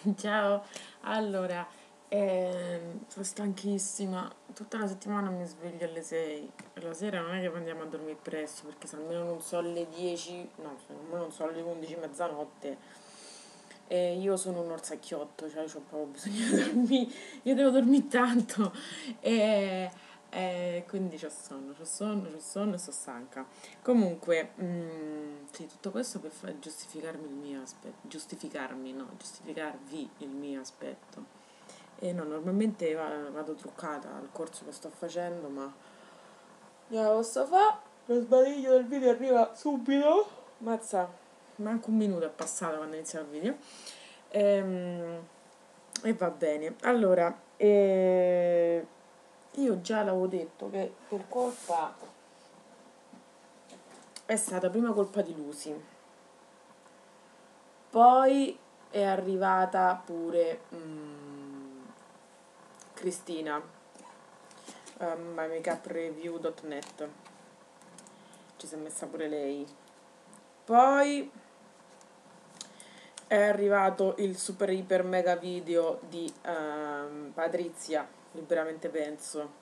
Ciao, allora, ehm, sono stanchissima, tutta la settimana mi sveglio alle 6, la sera non è che andiamo a dormire presto, perché se almeno non so alle 10, no, se almeno non so alle 11, mezzanotte, e io sono un orsacchiotto, cioè ho proprio bisogno di dormire, io devo dormire tanto, e, e quindi c'ho sonno, c'ho sonno, c'ho sonno e sono stanca. Comunque, mm, sì, tutto questo per far giustificarmi il mio aspetto, giustificarmi, no, giustificarvi il mio aspetto. E no, normalmente va- vado truccata al corso che sto facendo, ma non la posso fare. Lo sbadiglio del video arriva subito. Mazza, manco un minuto è passato quando inizia il video. Ehm, E, va bene. Allora, eh, io già l'avevo detto che per colpa è stata prima colpa di Lucy, poi è arrivata pure mm, Cristina, um, mymakeupreview.net, ci si è messa pure lei. Poi è arrivato il super iper mega video di ehm, Patrizia, liberamente penso.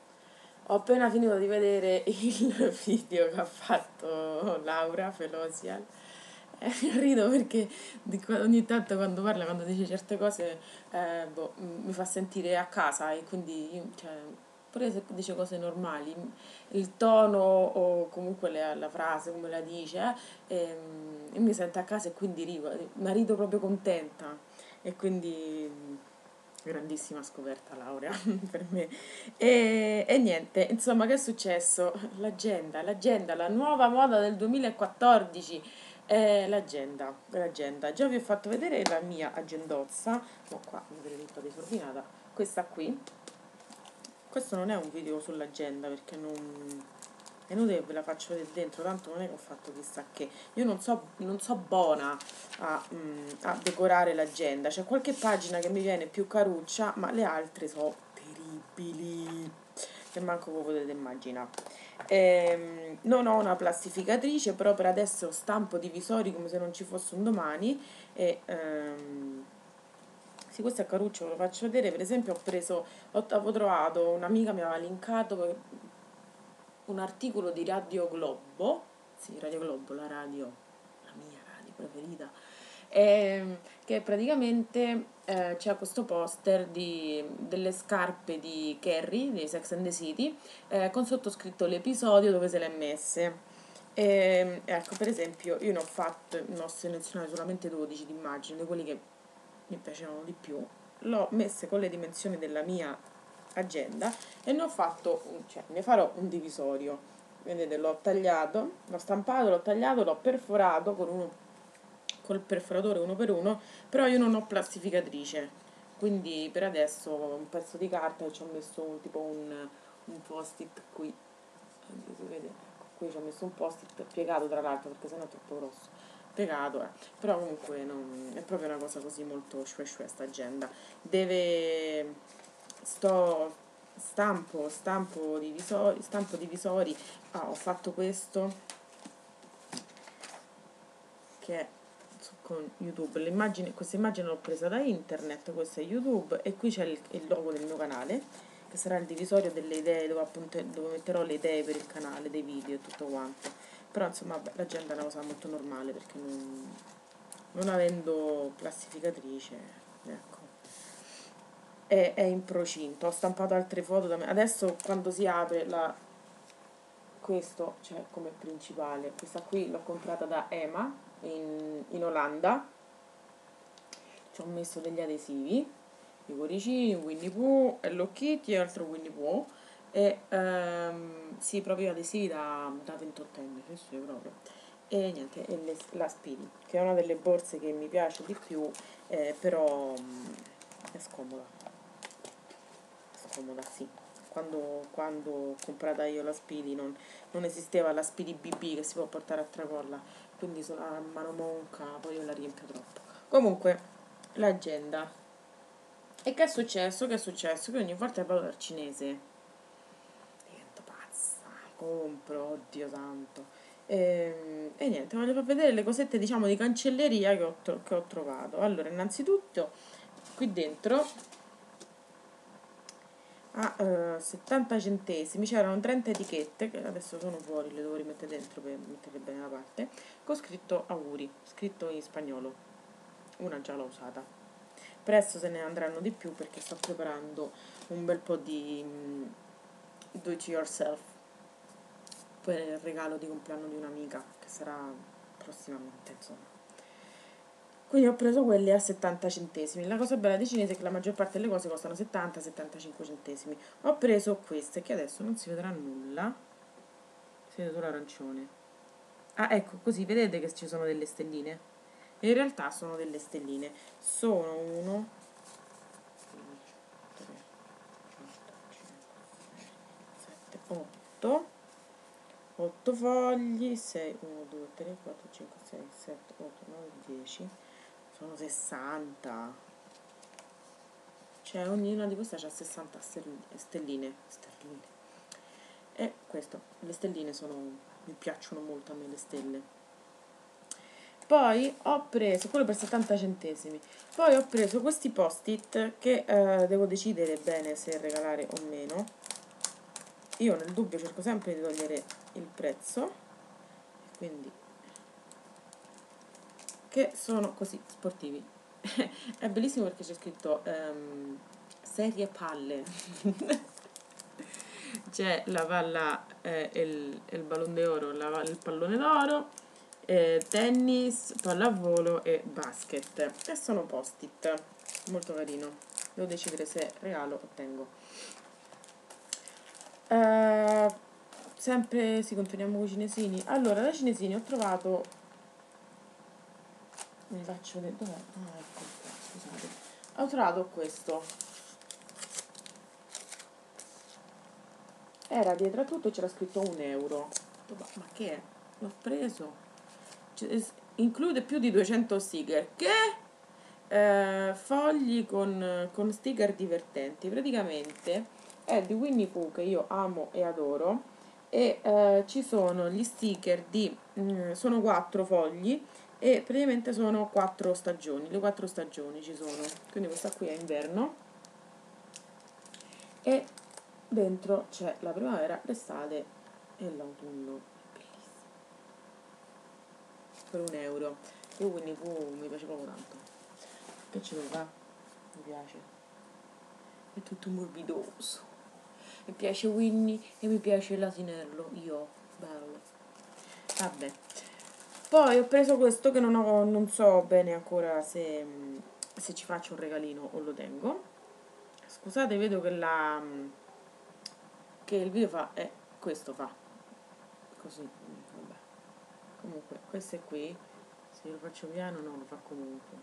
Ho appena finito di vedere il video che ha fatto Laura Felosial. E rido perché ogni tanto quando parla, quando dice certe cose, eh, boh, mi fa sentire a casa e quindi, io- cioè, pure se dice cose normali, il tono o comunque le- la frase, come la dice, eh, ehm, io mi sento a casa e quindi rido, ma rido proprio contenta. E quindi grandissima scoperta Laurea per me. E, e niente, insomma, che è successo? L'agenda, l'agenda, la nuova moda del 2014. Eh, l'agenda, l'agenda. Già vi ho fatto vedere la mia agendozza. No, qua mi vedete tutta disordinata. Questa qui. Questo non è un video sull'agenda perché non... È inutile che ve la faccio vedere dentro, tanto non è che ho fatto chissà che. Io non so, non so buona a, mm, a decorare l'agenda. C'è qualche pagina che mi viene più caruccia, ma le altre sono terribili. Che manco voi potete immaginare. Ehm, non ho una plastificatrice, però per adesso stampo divisori come se non ci fosse un domani. E, ehm, sì, questo è caruccio, ve lo faccio vedere. Per esempio, ho preso, ho, avevo trovato, un'amica mi aveva linkato un articolo di Radio Globo, sì, Radio Globo, la radio, la mia radio preferita, ehm, che praticamente eh, c'è questo poster di, delle scarpe di Carrie, di Sex and the City, eh, con sottoscritto l'episodio dove se le ha messe. E, ecco, per esempio, io ne ho fatto, ne ho selezionato solamente 12 di immagini, di quelli che mi piacevano di più, l'ho messe con le dimensioni della mia agenda e ne ho fatto, cioè ne farò un divisorio. Vedete, l'ho tagliato, l'ho stampato, l'ho tagliato, l'ho perforato con uno, col perforatore uno per uno, però io non ho plastificatrice, quindi per adesso un pezzo di carta ci ho messo un, tipo un, un post-it qui, Oddio, si vede? Ecco, qui ci ho messo un post-it piegato tra l'altro perché sennò è troppo grosso piegato, eh. Però comunque non- è proprio una cosa così molto shue shue sta agenda. Deve... sto... stampo, stampo divisori, stampo divisori. Ah, ho fatto questo che è con YouTube. L'immagine, questa immagine l'ho presa da internet, questo è YouTube e qui c'è il, il logo del mio canale che sarà il divisorio delle idee dove appunto dove metterò le idee per il canale, dei video e tutto quanto. Però insomma l'agenda è una cosa molto normale perché non, non avendo classificatrice, ecco, è, è in procinto. Ho stampato altre foto da me. Adesso quando si apre la, questo c'è come principale. Questa qui l'ho comprata da Ema in, in Olanda. Ci ho messo degli adesivi, i cuoricini, Winnie Pooh, Hello Kitty e altro Winnie Pooh. E ehm, sì, proprio adesivi da, da 28enne, sì, proprio. E niente, e le- la Speedy, che è una delle borse che mi piace di più, eh, però mm, è scomoda. Scomoda, sì. Quando, quando ho comprata io la Speedy non, non esisteva la Speedy BB che si può portare a tracolla, quindi sono a mano monca, poi io la riempio troppo. Comunque, l'agenda. E che è successo? Che è successo? Che ogni volta che vado dal cinese divento pazza, compro, oddio santo. E, e niente, voglio far vedere le cosette, diciamo, di cancelleria che ho, che ho trovato. Allora, innanzitutto qui dentro a uh, 70 centesimi c'erano 30 etichette che adesso sono fuori le devo rimettere dentro per metterle bene da parte con scritto auguri scritto in spagnolo. Una già l'ho usata. Presto se ne andranno di più perché sto preparando un bel po' di um, do it yourself per il regalo di compleanno di un'amica che sarà prossimamente insomma quindi ho preso quelli a 70 centesimi. La cosa bella dei cinesi è che la maggior parte delle cose costano 70-75 centesimi. Ho preso queste che adesso non si vedrà nulla. Si vede solo arancione. Ah, ecco, così vedete che ci sono delle stelline. in realtà sono delle stelline. Sono 1, 2, 3, 4, 5, 6, 7, 8. 8 fogli, 6, 1, 2, 3, 4, 5, 6, 7, 8, 9, 10 sono 60 cioè ognuna di queste ha 60 stelline, stelline. E questo le stelline sono mi piacciono molto a me le stelle. Poi ho preso quello per 70 centesimi poi ho preso questi post-it che eh, devo decidere bene se regalare o meno. Io nel dubbio cerco sempre di togliere il prezzo quindi che sono così sportivi. è bellissimo perché c'è scritto um, serie palle. c'è la palla, eh, il, il ballon d'oro, la, il pallone d'oro, eh, tennis, pallavolo e basket. E sono post-it, molto carino. Devo decidere se regalo o tengo. Eh, sempre sì, continuiamo con i cinesini. Allora, da cinesini ho trovato vi faccio vedere dov'è? Ah, ecco, scusate. Ho trovato questo. Era dietro a tutto c'era scritto un euro. Ma che è? L'ho preso. Cioè, include più di 200 sticker. Che? Eh, fogli con, con sticker divertenti. Praticamente è di Winnie Pooh che io amo e adoro. E eh, ci sono gli sticker di... Mh, mm, sono quattro fogli e praticamente sono quattro stagioni, le quattro stagioni ci sono, quindi questa qui è inverno. E dentro c'è la primavera, l'estate e l'autunno, bellissimo, per un euro, io quindi uh, mi piace proprio tanto, che ce lo fa? Mi piace, è tutto morbidoso, mi piace Winnie e mi piace l'asinello, io, bello, vabbè. Poi ho preso questo che non, ho, non so bene ancora se, se ci faccio un regalino o lo tengo. Scusate, vedo che, la, che il video fa... Eh, questo fa. Così, vabbè. Comunque, questo è qui. Se lo faccio piano, no, lo fa comunque.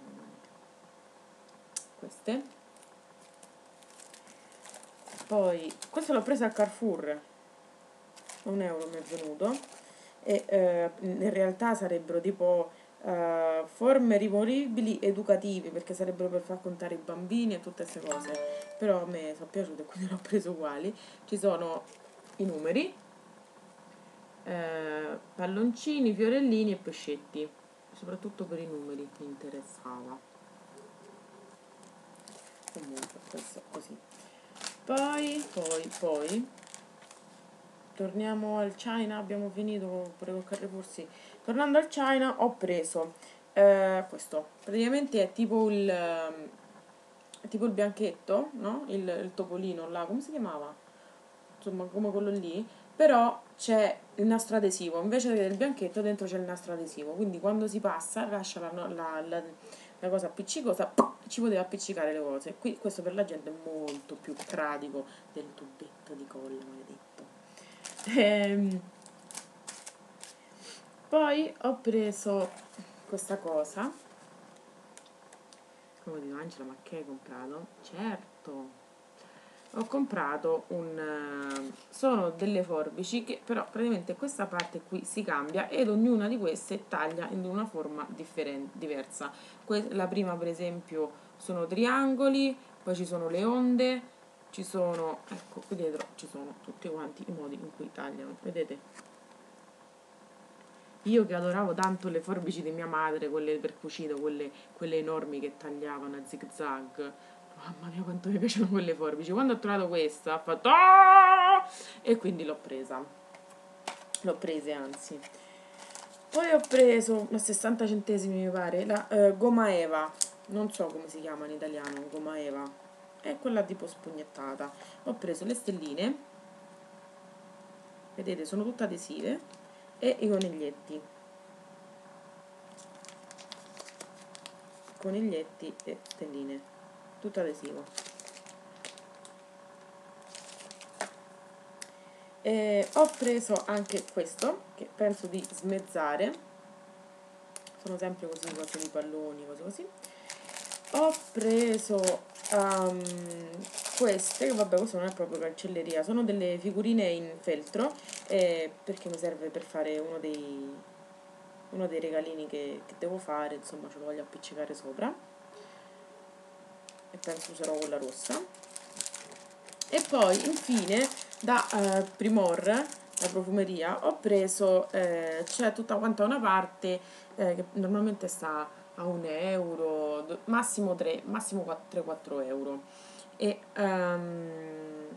Queste. Poi, questo l'ho preso al Carrefour. Un euro mi è venuto e eh, in realtà sarebbero tipo eh, forme rimovibili educative perché sarebbero per far contare i bambini e tutte queste cose. Però a me sono piaciute quindi le ho preso uguali. Ci sono i numeri eh, palloncini, fiorellini e pescetti. Soprattutto per i numeri mi interessava. Comunque questo così. Poi poi poi torniamo al China, abbiamo finito pure con Carrefour, sì. Tornando al China ho preso eh, questo, praticamente è tipo il, eh, tipo il bianchetto, no? Il, il topolino là, come si chiamava? Insomma, come quello lì, però c'è il nastro adesivo, invece del bianchetto dentro c'è il nastro adesivo, quindi quando si passa lascia la, la, la, la cosa appiccicosa, ci poteva appiccicare le cose. Qui questo per la gente è molto più pratico del tubetto di colla, maledetto. Ehm, poi ho preso questa cosa. Come dico Angela, ma che hai comprato? Certo! Ho comprato un... sono delle forbici che però praticamente questa parte qui si cambia ed ognuna di queste taglia in una forma diversa. la prima per esempio sono triangoli, poi ci sono le onde, ci sono, ecco qui dietro ci sono tutti quanti i modi in cui tagliano, vedete? io che adoravo tanto le forbici di mia madre, quelle per cucito, quelle, quelle enormi che tagliavano a zig zag. Mamma mia quanto mi piacciono quelle forbici. Quando ho trovato questa ho fatto... "Ah!" E quindi l'ho presa. L'ho presa anzi. Poi ho preso a 60 centesimi mi pare la eh, gomma Eva. Non so come si chiama in italiano, gomma Eva. È quella tipo spugnettata. Ho preso le stelline. Vedete, sono tutte adesive e i coniglietti. Coniglietti e stelline. Tutto adesivo. E ho preso anche questo che penso di smezzare. Sono sempre così, cose di palloni, cose così. Ho preso um, queste, che vabbè questo non è proprio cancelleria, sono delle figurine in feltro eh, perché mi serve per fare uno dei, uno dei regalini che, che devo fare, insomma ce lo voglio appiccicare sopra e penso userò quella rossa. E poi infine da eh, Primor, la profumeria, ho preso, eh, c'è tutta quanta una parte eh, che normalmente sta a un euro, massimo 3, massimo 3-4 euro. E ehm,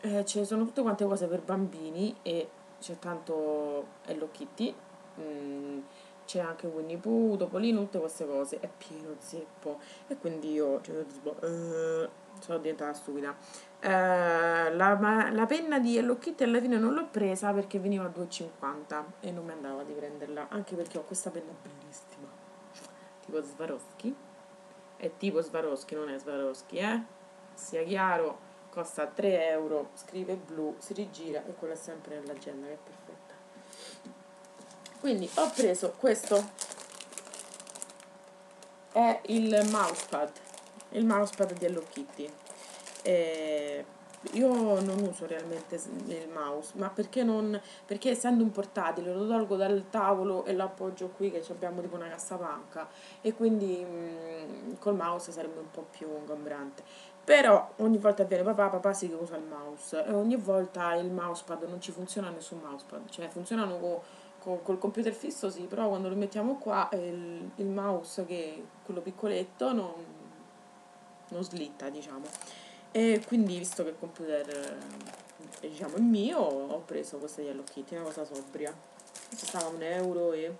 eh, ci sono tutte quante cose per bambini e c'è tanto Hello Kitty, mm, c'è anche Winnie Pooh, Topolino, tutte queste cose, è pieno zeppo e quindi io cioè, eh, sono diventata stupida. Eh, la, la penna di Hello Kitty alla fine non l'ho presa perché veniva a 2,50 e non mi andava di prenderla, anche perché ho questa penna bellissima, tipo Swarovski. È tipo Swarovski, non è Swarovski, eh? Sia chiaro, costa 3 euro, scrive blu, si rigira e quella è sempre nell'agenda che è perfetta. Quindi ho preso questo, è il mousepad, il mousepad di Hello Kitty. Eh, io non uso realmente il mouse, ma perché non? Perché essendo un portatile lo tolgo dal tavolo e lo appoggio qui che abbiamo tipo una cassapanca e quindi mm, col mouse sarebbe un po' più ingombrante. Però ogni volta viene papà, papà che usa il mouse e ogni volta il mousepad non ci funziona nessun mousepad, cioè funzionano co- co- col computer fisso sì, però quando lo mettiamo qua il, il mouse che è quello piccoletto non, non slitta diciamo. E quindi visto che il computer eh, diciamo è mio ho preso questa di Hello Kitty, una cosa sobria. Questo stava un euro e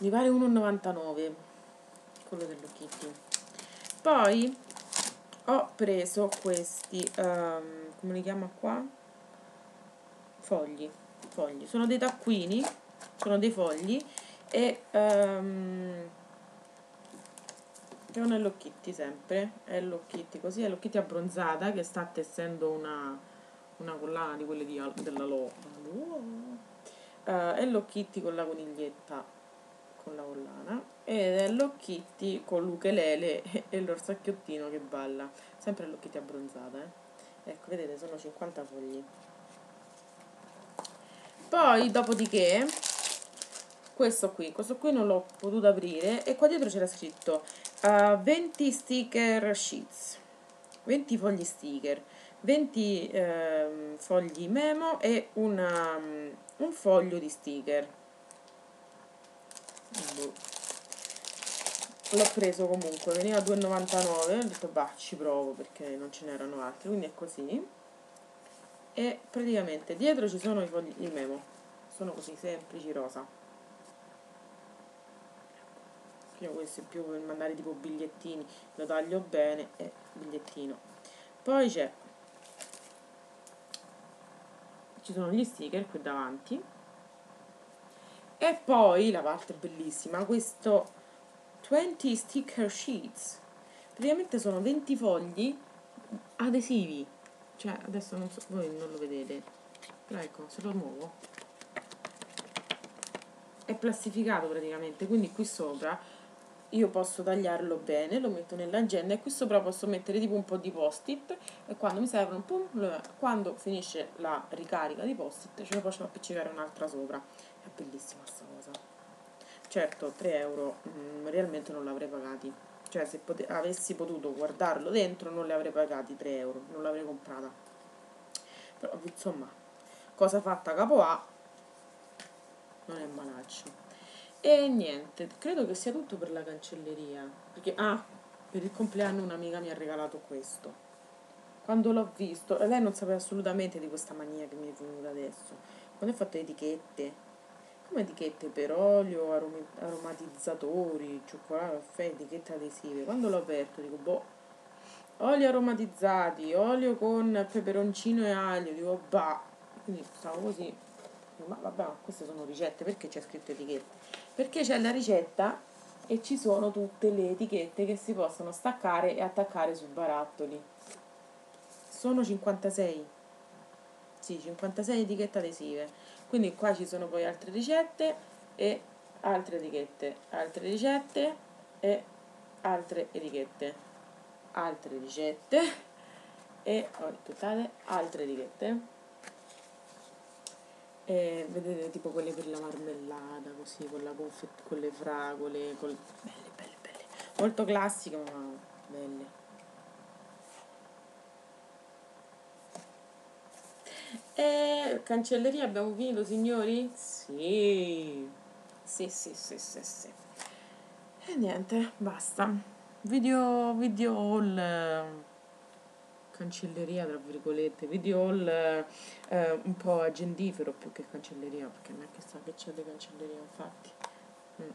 mi pare 1,99 quello dello Kitty. Poi ho preso questi, ehm, come li chiama qua? Fogli, fogli. Sono dei taccuini, sono dei fogli e ehm, è un Hello Kitty sempre, Hello Kitty, così Hello Kitty abbronzata che sta tessendo una, una collana di quelle di, della Lo. Eh, Hello Kitty con la coniglietta con la collana ed Hello Kitty con l'ukelele e l'orsacchiottino che balla. Sempre Hello Kitty abbronzata, eh. Ecco, vedete, sono 50 fogli. Poi, dopodiché, questo qui, questo qui non l'ho potuto aprire e qua dietro c'era scritto eh, 20 sticker sheets, 20 fogli sticker, 20 ehm, fogli memo e una, mm, un foglio di sticker. Boh. L'ho preso comunque, veniva a 2,99, ho detto bah ci provo perché non ce n'erano altri, quindi è così. E praticamente dietro ci sono i fogli di memo, sono così semplici rosa. Io questo è più per mandare tipo bigliettini, lo taglio bene e bigliettino. Poi c'è, ci sono gli sticker qui davanti. E poi la parte bellissima, questo 20 sticker sheets. Praticamente sono 20 fogli adesivi. Cioè, adesso non so, voi non lo vedete. Però ecco, se lo muovo. È plastificato praticamente, quindi qui sopra io posso tagliarlo bene, lo metto nell'agenda e qui sopra posso mettere tipo un po' di post-it e quando mi servono, pum, quando finisce la ricarica di post-it ce ne posso appiccicare un'altra sopra. È bellissima sta cosa. Certo, 3 euro mm, realmente non l'avrei pagati. Cioè, se pote- avessi potuto guardarlo dentro non li avrei pagati 3 euro, non l'avrei comprata. Però, insomma, cosa fatta capo A, non è malaccio. E niente, credo che sia tutto per la cancelleria. Perché, ah, per il compleanno un'amica mi ha regalato questo. Quando l'ho visto, lei non sapeva assolutamente di questa mania che mi è venuta adesso. Quando ho fatto etichette, come etichette per olio, aromi, aromatizzatori, cioccolato, caffè, etichette adesive. Quando l'ho aperto dico, boh, olio aromatizzati, olio con peperoncino e aglio, dico, bah. Quindi stavo così, ma vabbè, ma queste sono ricette, perché c'è scritto etichette? Perché c'è la ricetta e ci sono tutte le etichette che si possono staccare e attaccare sui barattoli. Sono 56 sì 56 etichette adesive. Quindi qua ci sono poi altre ricette e altre etichette altre ricette e altre etichette. Altre ricette e oh, totale altre etichette e vedete tipo quelle per la marmellata così con la confet con le fragole col... belle belle belle molto classiche ma belle E cancelleria abbiamo finito, signori? Sì. Sì, sì, sì, sì, sì. E niente, basta. Video, video haul cancelleria, tra virgolette, video haul eh, un po' agendifero più che cancelleria, perché non è che sa che c'è le cancellerie, infatti. Mm.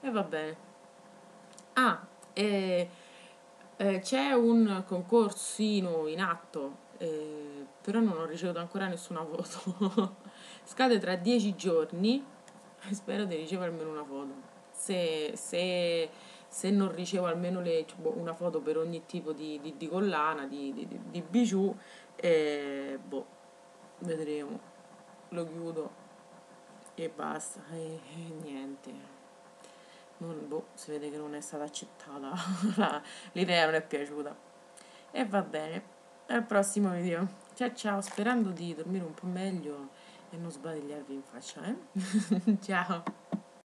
E va bene. Ah, e, eh, c'è un concorsino in atto eh, però non ho ricevuto ancora nessuna foto. Scade tra dieci giorni e spero di ricevere almeno una foto. Se, se, se non ricevo almeno le, cioè, boh, una foto per ogni tipo di, di, di collana, di, di, di, bijou, eh, boh, vedremo. Lo chiudo e basta. E, e niente. Non, boh, si vede che non è stata accettata. L'idea non è piaciuta. E va bene al prossimo video. Ciao ciao, sperando di dormire un po' meglio e non sbadigliarvi in faccia, eh? ciao!